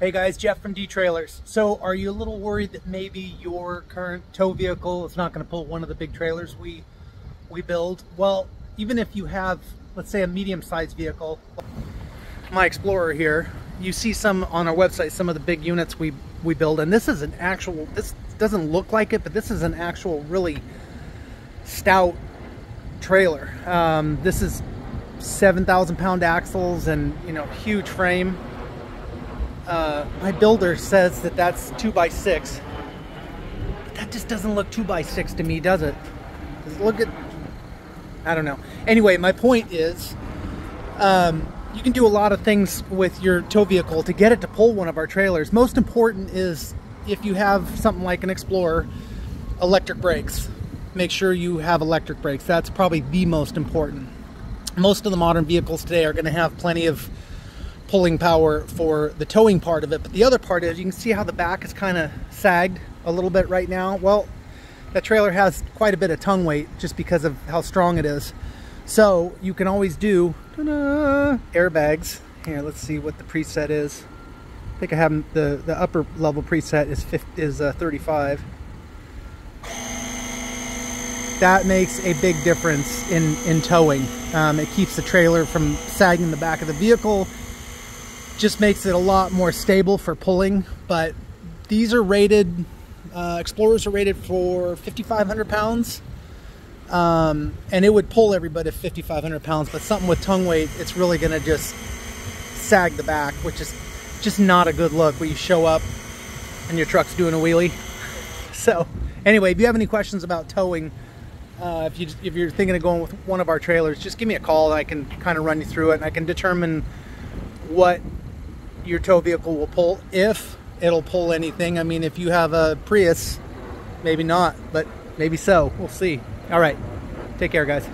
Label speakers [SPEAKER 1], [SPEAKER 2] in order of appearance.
[SPEAKER 1] Hey guys, Jeff from D Trailers. So, are you a little worried that maybe your current tow vehicle is not going to pull one of the big trailers we we build? Well, even if you have, let's say, a medium-sized vehicle, my Explorer here, you see some on our website, some of the big units we we build, and this is an actual. This doesn't look like it, but this is an actual, really stout trailer. Um, this is 7,000 pound axles and you know huge frame uh, my builder says that that's two by six. But that just doesn't look two by six to me, does it? Does it look at, I don't know. Anyway, my point is, um, you can do a lot of things with your tow vehicle to get it to pull one of our trailers. Most important is if you have something like an Explorer, electric brakes. Make sure you have electric brakes. That's probably the most important. Most of the modern vehicles today are going to have plenty of pulling power for the towing part of it. But the other part is you can see how the back is kind of sagged a little bit right now. Well, that trailer has quite a bit of tongue weight just because of how strong it is. So you can always do airbags. Here, let's see what the preset is. I think I have the, the upper level preset is 50, is uh, 35. That makes a big difference in, in towing. Um, it keeps the trailer from sagging the back of the vehicle just makes it a lot more stable for pulling. But these are rated, uh, Explorers are rated for 5,500 pounds. Um, and it would pull everybody at 5,500 pounds, but something with tongue weight, it's really going to just sag the back, which is just not a good look when you show up and your truck's doing a wheelie. So anyway, if you have any questions about towing, uh, if, you, if you're thinking of going with one of our trailers, just give me a call and I can kind of run you through it and I can determine what your tow vehicle will pull if it'll pull anything. I mean, if you have a Prius, maybe not, but maybe so. We'll see. All right. Take care, guys.